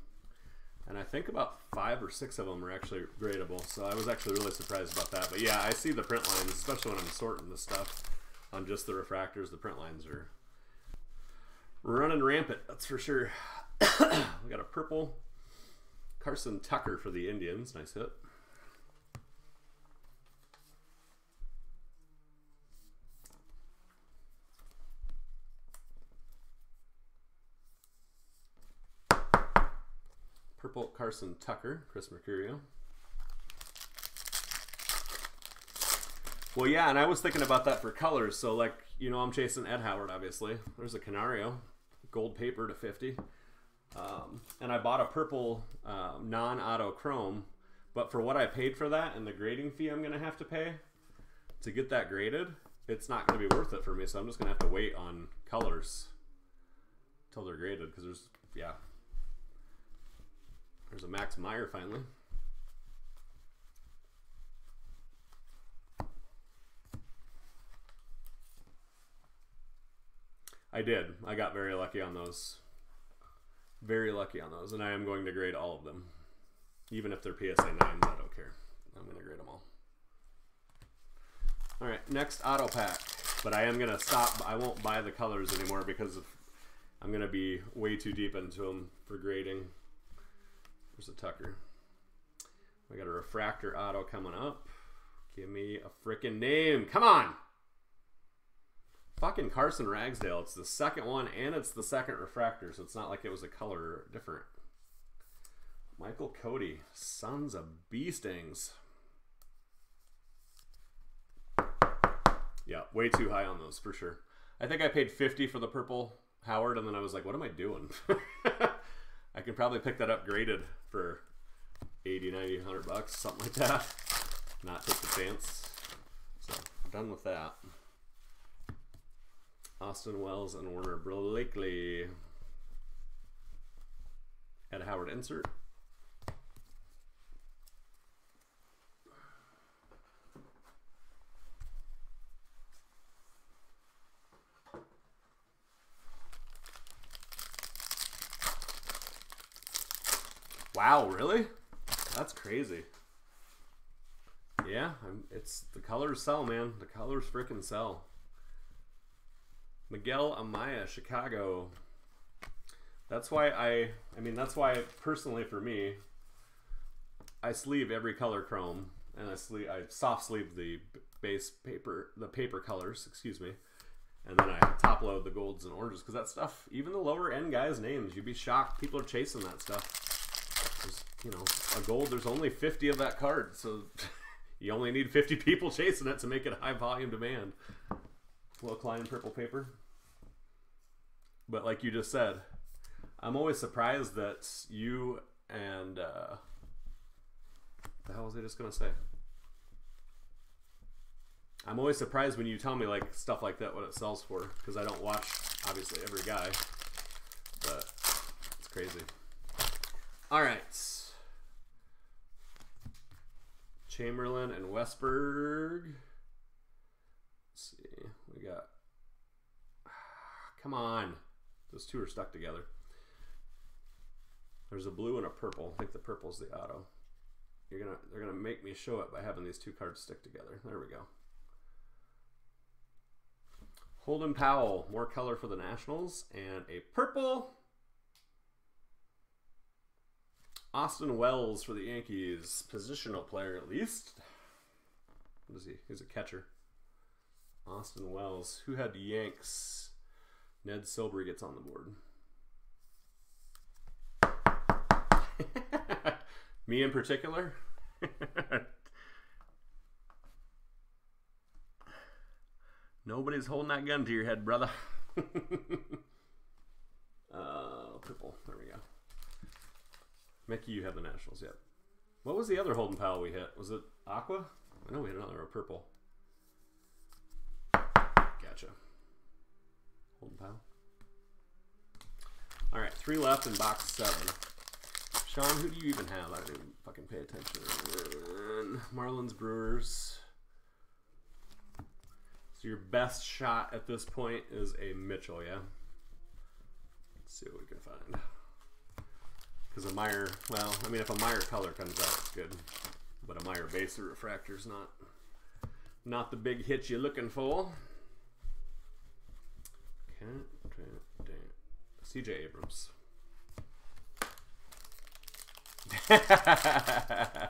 And I think about five or six of them are actually gradable. So I was actually really surprised about that. But yeah, I see the print lines, especially when I'm sorting the stuff on just the refractors. The print lines are running rampant, that's for sure. we got a purple Carson Tucker for the Indians. Nice hit. Purple Carson Tucker, Chris Mercurio. Well, yeah, and I was thinking about that for colors. So, like, you know, I'm chasing Ed Howard, obviously. There's a Canario, gold paper to 50. Um, and I bought a purple um, non-auto chrome, but for what I paid for that and the grading fee I'm going to have to pay to get that graded, it's not going to be worth it for me. So I'm just going to have to wait on colors till they're graded because there's yeah. There's a Max Meyer finally. I did. I got very lucky on those. Very lucky on those, and I am going to grade all of them, even if they're PSA nines. I don't care. I'm going to grade them all. All right, next auto pack. But I am going to stop. I won't buy the colors anymore because I'm going to be way too deep into them for grading. There's a Tucker. We got a refractor auto coming up. Give me a freaking name. Come on. Fucking Carson Ragsdale. It's the second one and it's the second refractor, so it's not like it was a color different. Michael Cody. Sons of bee stings. Yeah, way too high on those for sure. I think I paid 50 for the purple Howard, and then I was like, what am I doing? I can probably pick that up graded for 80, 90, 100 bucks, something like that. Not take the chance. So, done with that. Austin Wells and Werner Blakely. Ed Howard insert. Wow, really? That's crazy. Yeah, I'm, it's the colors sell, man. The colors freaking sell. Miguel Amaya, Chicago. That's why I, I mean, that's why personally for me, I sleeve every color chrome and I sleeve, I soft sleeve the base paper, the paper colors, excuse me, and then I top load the golds and oranges because that stuff, even the lower end guys' names, you'd be shocked. People are chasing that stuff. There's, you know, a gold. There's only 50 of that card, so you only need 50 people chasing it to make it a high volume demand. Little Klein purple paper. But like you just said, I'm always surprised that you and uh, the hell was I just gonna say? I'm always surprised when you tell me like stuff like that what it sells for because I don't watch obviously every guy, but it's crazy. All right, Chamberlain and Westburg. Let's see, we got. Come on. Those two are stuck together. There's a blue and a purple. I think the purple's the auto. You're gonna they're gonna make me show it by having these two cards stick together. There we go. Holden Powell, more color for the Nationals, and a purple. Austin Wells for the Yankees, positional player at least. What is he? He's a catcher. Austin Wells, who had Yanks Ned Silbury gets on the board. Me in particular? Nobody's holding that gun to your head, brother. uh, purple. There we go. Mickey, you have the Nationals yet. What was the other Holden Powell we hit? Was it Aqua? I know we hit another purple. Gotcha. All right, three left in box seven. Sean, who do you even have? I didn't fucking pay attention. Marlins, Brewers. So your best shot at this point is a Mitchell, yeah? Let's see what we can find. Because a Meyer, well, I mean, if a Meyer color comes out, it's good. But a Meyer base or refractor is not, not the big hit you're looking for. CJ Abrams.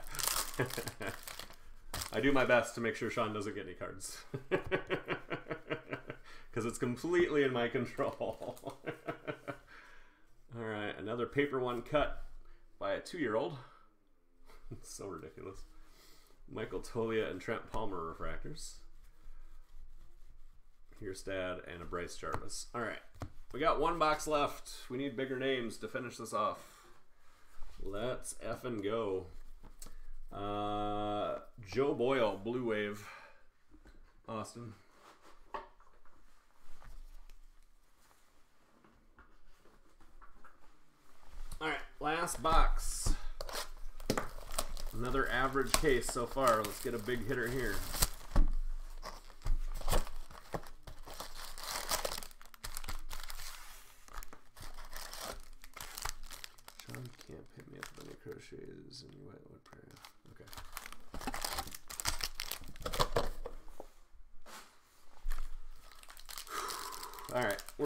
I do my best to make sure Sean doesn't get any cards. Because it's completely in my control. Alright, another paper one cut by a two-year-old. so ridiculous. Michael Toglia and Trent Palmer refractors. Kjerstad, and a Bryce Jarvis. All right. We got one box left. We need bigger names to finish this off. Let's F and go. Uh, Joe Boyle, Blue Wave, Austin. All right, last box. Another average case so far. Let's get a big hitter here.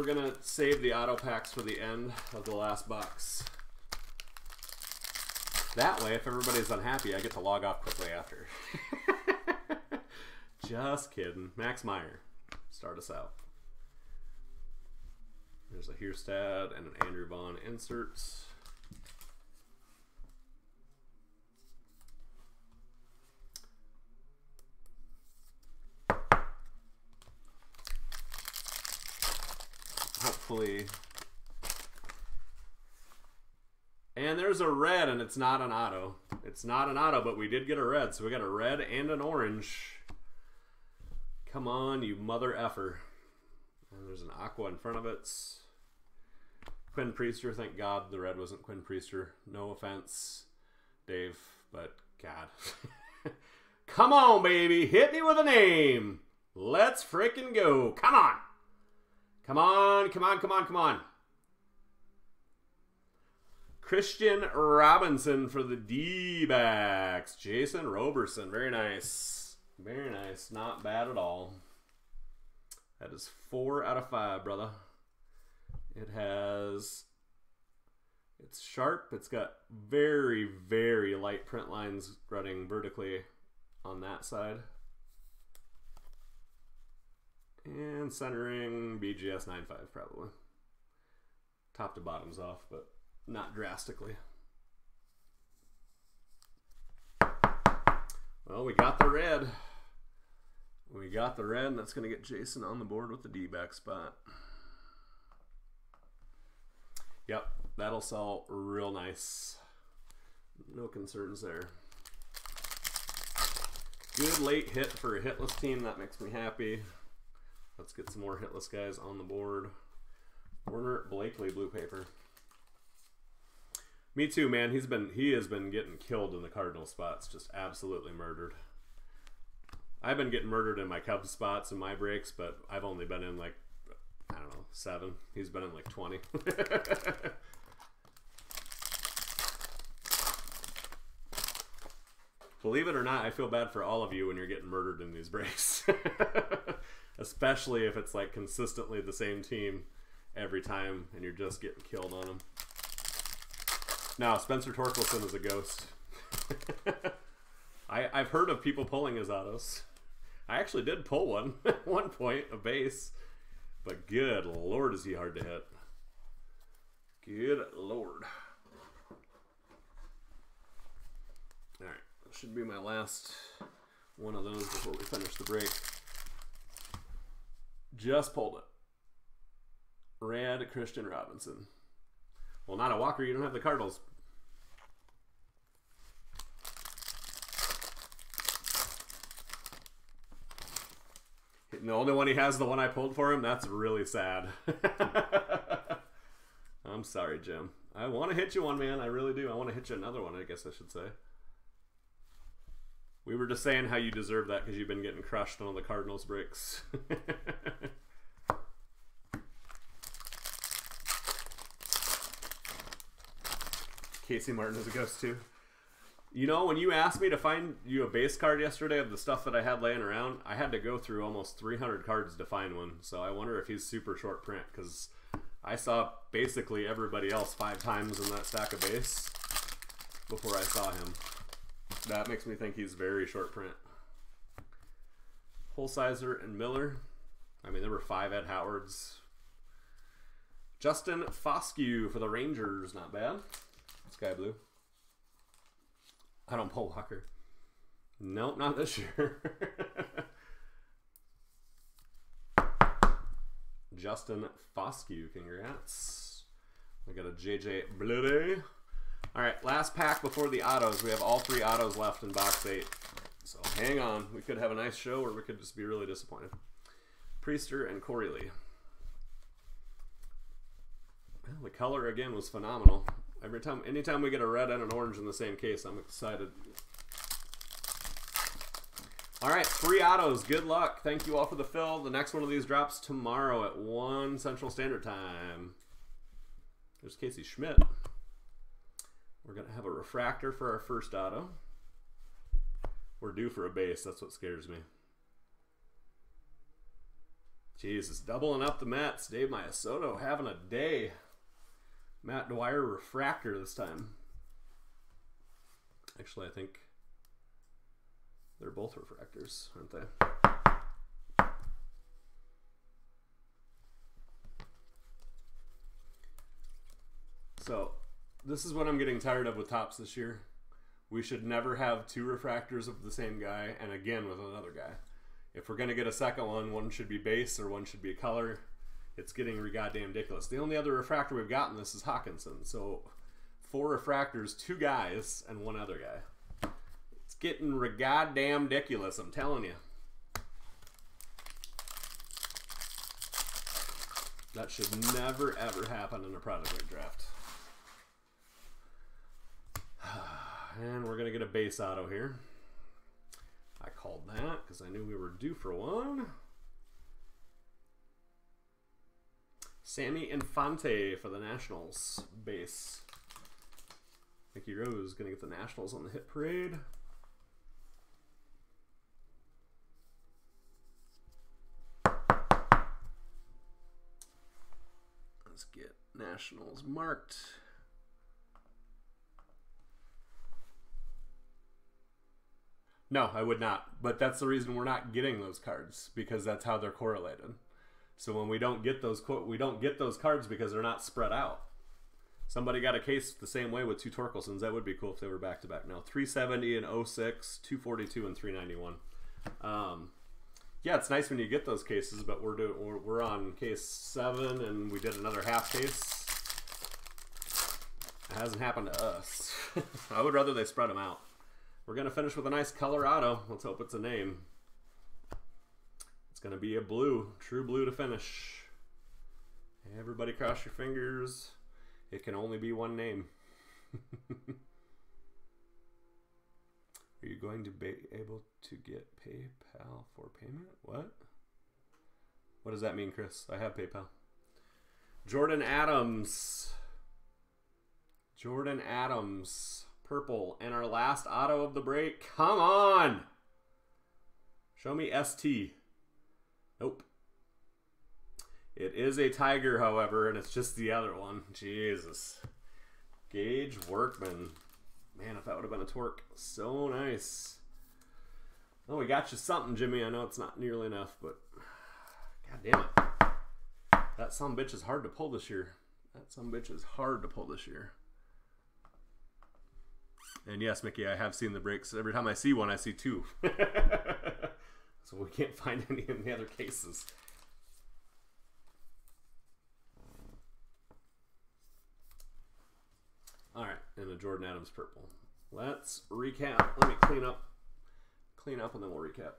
Gonna save the auto packs for the end of the last box. That way, if everybody's unhappy, I get to log off quickly after. Just kidding. Max Meyer, start us out. There's a Kjerstad and an Andrew Vaughn inserts. Hopefully. And there's a red, and it's not an auto. It's not an auto, but we did get a red. So we got a red and an orange. Come on, you mother effer. And there's an aqua in front of it. Quinn Priester, thank God the red wasn't Quinn Priester. No offense, Dave, but God. Come on, baby. Hit me with a name. Let's fricking go. Come on. Come on, come on, come on, come on. Kristian Robinson for the D-backs. Jason Roberson. Very nice. Very nice. Not bad at all. That is four out of five, brother. It has... It's sharp. It's got very, very light print lines running vertically on that side. And centering BGS 9.5 probably. Top to bottom's off, but not drastically. Well, we got the red. We got the red, and that's going to get Jason on the board with the D-back spot. Yep, that'll sell real nice. No concerns there. Good late hit for a hitless team. That makes me happy. Let's get some more hitless guys on the board. Werner Blakely blue paper. Me too, man. He's been he has been getting killed in the Cardinal spots, just absolutely murdered. I've been getting murdered in my Cubs spots and my breaks, but I've only been in like I don't know seven. He's been in like twenty. Believe it or not, I feel bad for all of you when you're getting murdered in these breaks. Especially if it's like consistently the same team every time and you're just getting killed on them. Now, Spencer Torkelson is a ghost. I, I've heard of people pulling his autos. I actually did pull one at one point, a base. But good lord, is he hard to hit. Good lord. Alright, should be my last one of those before we finish the break. Just pulled it. Red Kristian Robinson. Well, not a Walker. You don't have the Cardinals. The only one he has the one I pulled for him. That's really sad. I'm sorry, Jim. I want to hit you one, man. I really do. I want to hit you another one, I guess I should say. We were just saying how you deserve that because you've been getting crushed on the Cardinals bricks. Casey Martin is a ghost too. You know, when you asked me to find you a base card yesterday of the stuff that I had laying around, I had to go through almost 300 cards to find one. So I wonder if he's super short print because I saw basically everybody else five times in that stack of base before I saw him. That makes me think he's very short print. Holsizer and Miller. I mean, there were five Ed Howards. Justin Foscue for the Rangers. Not bad. Sky Blue. I don't pull Walker. Nope, not this year. Justin Foscue, congrats. I got a JJ Bleday. All right, last pack before the autos. We have all three autos left in box eight. So hang on. We could have a nice show or we could just be really disappointed. Priester and Korey Lee. Well, the color again was phenomenal. Every time, anytime we get a red and an orange in the same case, I'm excited. All right, three autos. Good luck. Thank you all for the fill. The next one of these drops tomorrow at 1 Central Standard Time. There's Casey Schmidt. We're going to have a refractor for our first auto. We're due for a base. That's what scares me. Jesus, doubling up the mats. Dave Mayasoto having a day. Matt Dyer refractor this time. Actually, I think they're both refractors, aren't they? So, this is what I'm getting tired of with Topps this year. We should never have two refractors of the same guy and again with another guy. If we're going to get a second one, one should be base or one should be a color. It's getting goddamn ridiculous. The only other refractor we've gotten this is Hawkinson. So, four refractors, two guys, and one other guy. It's getting goddamn ridiculous, I'm telling you. That should never ever happen in a product draft. And we're going to get a base auto here. I called that because I knew we were due for one. Sammy Infante for the Nationals base. Mickey Rose going to get the Nationals on the hit parade. Let's get Nationals marked. No, I would not. But that's the reason we're not getting those cards because that's how they're correlated. So when we don't get those we don't get those cards because they're not spread out. Somebody got a case the same way with two Torkelsons. That would be cool if they were back to back now. 370 and 06, 242 and 391. Um, yeah, it's nice when you get those cases, but we're doing we're, we're on case seven, and we did another half case. It hasn't happened to us. I would rather they spread them out. We're going to finish with a nice Colorado. Let's hope it's a name. It's going to be a blue, true blue to finish. Everybody cross your fingers. It can only be one name. Are you going to be able to get PayPal for payment? What? What does that mean, Chris? I have PayPal. Jordan Adams. Jordan Adams purple. And our last auto of the break. Come on! Show me ST. Nope. It is a tiger, however, and it's just the other one. Jesus. Gage Workman. Man, if that would have been a torque. So nice. Oh, we got you something, Jimmy. I know it's not nearly enough, but god damn it. That some bitch is hard to pull this year. That some bitch is hard to pull this year. And yes, Mickey, I have seen the breaks. Every time I see one, I see two. so we can't find any in the other cases. All right, and the Jordan Adams purple. Let's recap. Let me clean up, clean up, and then we'll recap.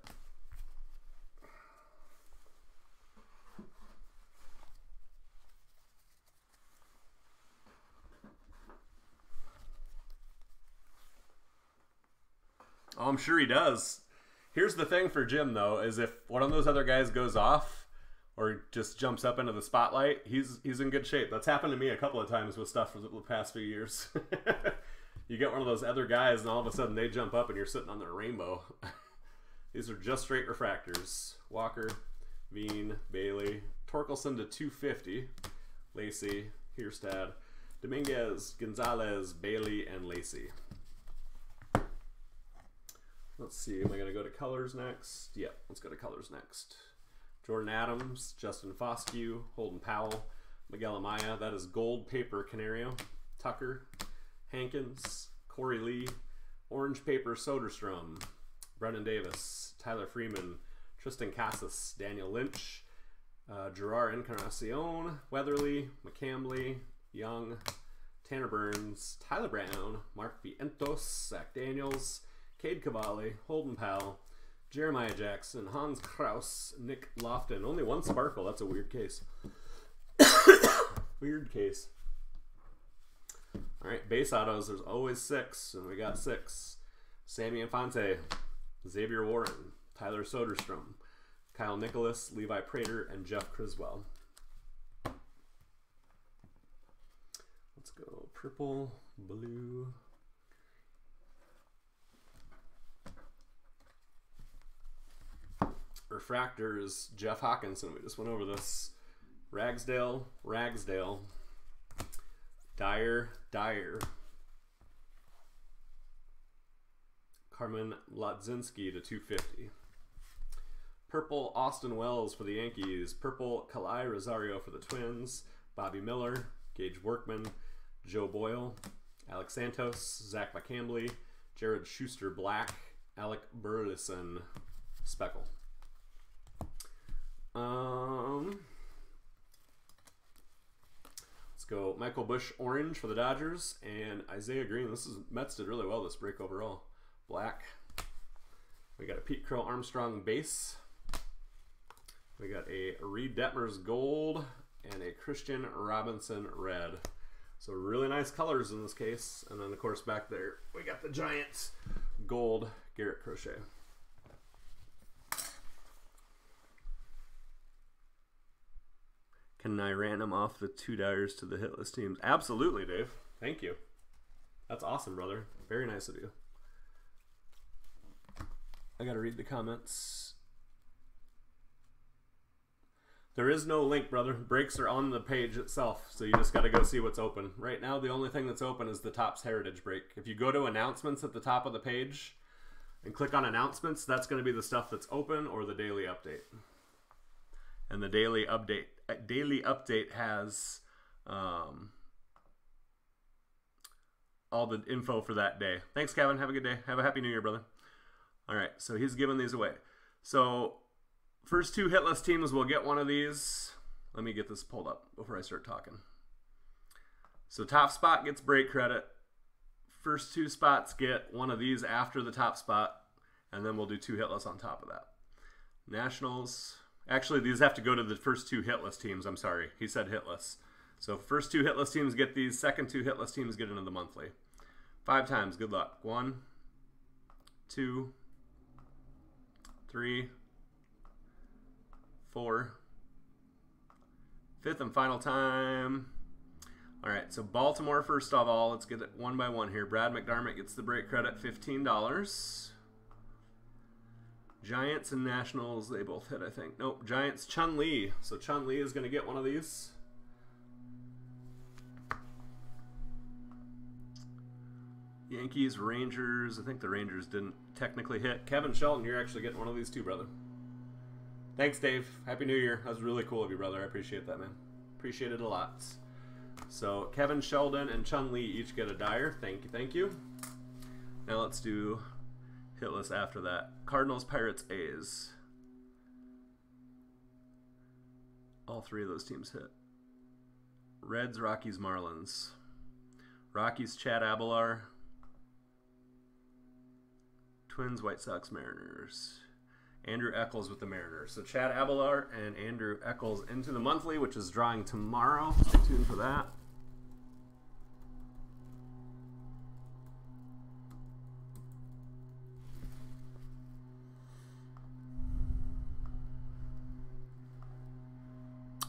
Oh, I'm sure he does. Here's the thing for Jim though, is if one of those other guys goes off or just jumps up into the spotlight, he's he's in good shape. That's happened to me a couple of times with stuff for the past few years. you get one of those other guys and all of a sudden they jump up and you're sitting on their rainbow. These are just straight refractors. Walker, Veen, Bailey, Torkelson to 250, Lacy, Kjerstad, Dominguez, Gonzales, Bailey, and Lacy. Let's see, am I going to go to colors next? Yep, let's go to colors next. Jordan Adams, Justin Foscue, Holden Powell, Miguel Amaya. That is gold paper Canario. Tucker, Hankins, Korey Lee, orange paper Soderstrom, Brennen Davis, Tyler Freeman, Triston Casas, Daniel Lynch, uh, Jerar Encarnacion, Weatherly, McCambley, Young, Tanner Burns, Tyler Brown, Mark Vientos, Zach Daniels, Cade Cavalli, Holden Powell, Jeremiah Jackson, Hans Crouse, Nick Loftin. Only one sparkle. That's a weird case. weird case. All right, base autos. There's always six, and we got six. Sammy Infante, Zavier Warren, Tyler Soderstrom, Kyle Nicolas, Levi Prater, and Jeff Criswell. Let's go purple, blue. Refractors, Jeff Hawkinson. We just went over this. Ragsdale, Ragsdale. Dyer, Dyer. Carmen Mlodzinski to 250. Purple Austin Wells for the Yankees. Purple Kala'i Rosario for the Twins. Bobby Miller, Gage Workman, Joe Boyle, Alex Santos, Zach McCambley, Jared Shuster Black, Alec Burleson Speckle. Um, let's go Michael Busch Orange for the Dodgers and Isaiah Greene. This is Mets did really well this break overall. Black. We got a Pete Crow Armstrong base. We got a Reed Detmers gold and a Kristian Robinson red. So really nice colors in this case. And then of course back there we got the Giants gold Garrett Crochet. Can I random off the two dyers to the hitless teams? Absolutely, Dave. Thank you. That's awesome, brother. Very nice of you. I gotta read the comments. There is no link, brother. Breaks are on the page itself, so you just got to go see what's open. Right now, the only thing that's open is the Topps Heritage break. If you go to announcements at the top of the page and click on announcements, that's going to be the stuff that's open or the daily update. And the daily update daily update has um, all the info for that day. Thanks, Kevin. Have a good day. Have a happy new year, brother. All right, so he's giving these away. So First two hitless teams will get one of these. Let me get this pulled up before I start talking. So top spot gets break credit. First two spots get one of these after the top spot, and then we'll do two hitless on top of that. Nationals, actually these have to go to the first two hitless teams. I'm sorry, he said hitless. So first two hitless teams get these, second two hitless teams get into the monthly. Five times, good luck. One, two, three, four. Fifth and final time. All right, so Baltimore first of all. Let's get it one by one here. Brad McDermott gets the break credit, $15. Giants and Nationals, they both hit, I think. Nope, Giants, Chun Li. So Chun Li is going to get one of these. Yankees, Rangers. I think the Rangers didn't technically hit. Kevin Shelton, you're actually getting one of these too, brother. Thanks, Dave. Happy New Year. That was really cool of you, brother. I appreciate that, man. Appreciate it a lot. So Kevin Sheldon and Chun Li each get a Dyer. Thank you, thank you. Now let's do hitless after that. Cardinals, Pirates, A's. All three of those teams hit. Reds, Rockies, Marlins. Rockies, Chad Abelar. Twins, White Sox, Mariners. Andrew Eccles with the Mariners. So Chad Abelar and Andrew Eccles into the monthly, which is drawing tomorrow. Stay tuned for that.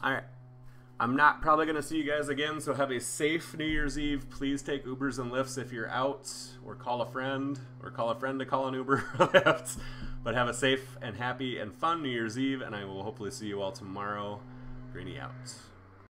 All right. I'm not probably going to see you guys again, so have a safe New Year's Eve. Please take Ubers and Lyfts if you're out, or call a friend, or call a friend to call an Uber But have a safe and happy and fun New Year's Eve, and I will hopefully see you all tomorrow. Greeny out.